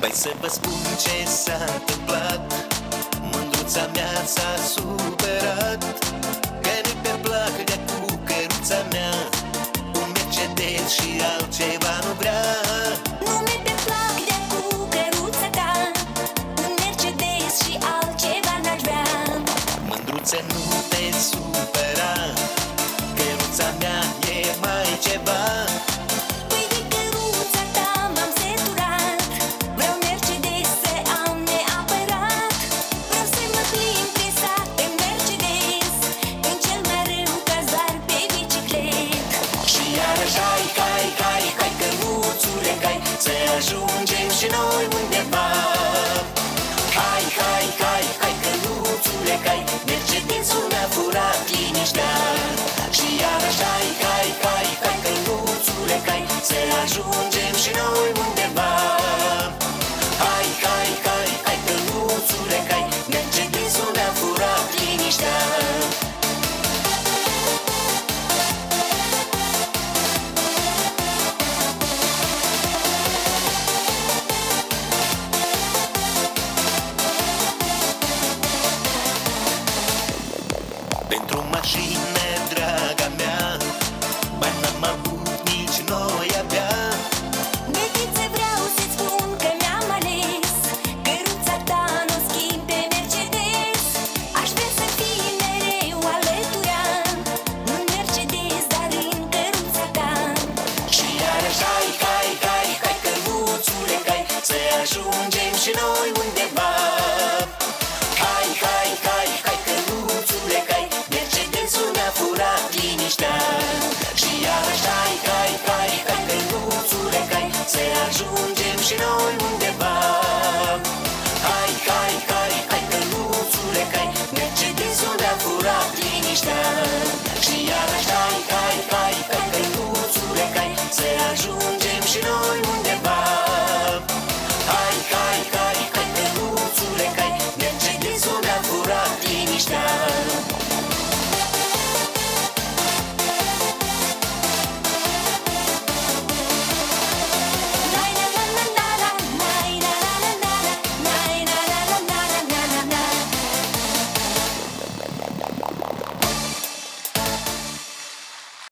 Hai să vă spun ce s-a întâmplat. Mândruța mea s-a supărat. Că nu pe plac de cu căruța mea. Un Mercedes și altceva nu vrea. Nu mi pe plac de cu căruța ta. Un Mercedes și altceva n-aș vrea. Mândruță nu te supăra Să ajungem și noi undeva. Hai, hai, cai, cai, căruțule, cai Mercedesul mi-a furat liniștea. Și iarăși hai, cai, cai, cai, căruțule, cai Să ajungem și noi Pentru mașină, draga mea Bani n-am avut nici noi abia Betiță vreau să-ți spun că mi-am ales Căruța ta nu schimb pe Mercedes. Aș vrea să fii mereu alăturea Nu Mercedes, dar în căruța ta. Și iarăși hai, cai, cai, cai, căruțule, cai Să ajungem și noi undeva